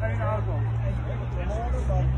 Very awesome. Tá,